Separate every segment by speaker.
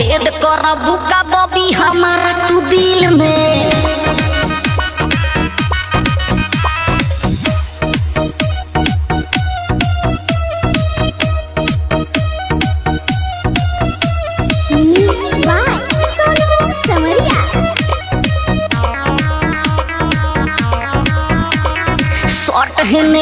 Speaker 1: छेद करबू का बबी हमारा तू दिल में।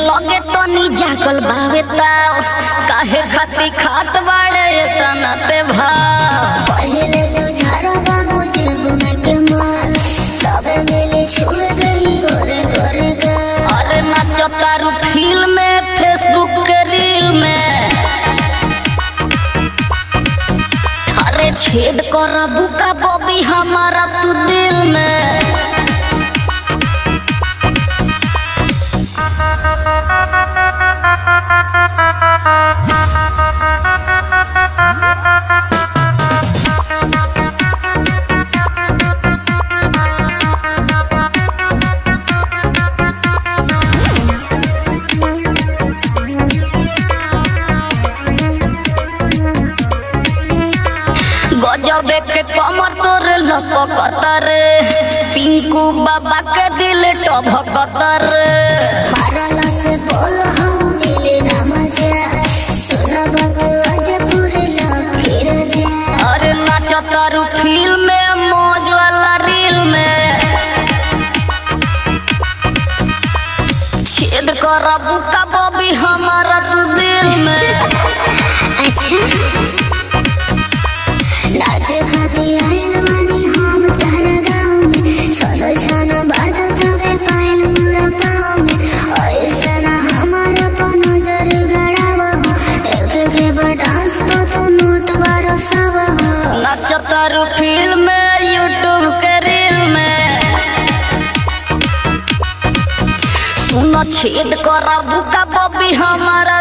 Speaker 1: लगे तनी जागल भावे ताव काहे खाती खात बाड़े तना ते भाव
Speaker 2: पहले तो झारा बाबू जेब में के माल तबे मिले छुए गई गोरे गोरे
Speaker 1: अरे नाचो तारू फ़िल्म में फेसबुक के रील में। अरे छेद कर का बबी हमारा तू दिल में। तोर पिंकू बाबा के दिल टभकत रे
Speaker 2: मारला से बोल हम मिले ना मज़ा। सुना बाबू आज पूरे लकीर जा
Speaker 1: अरे नाचो तारू फ़िल्म में मौज वाला रील में। छेद करबू का बबी हमारा तू दिल में।
Speaker 2: अच्छा।
Speaker 1: छेद कर बुका बबी हमारा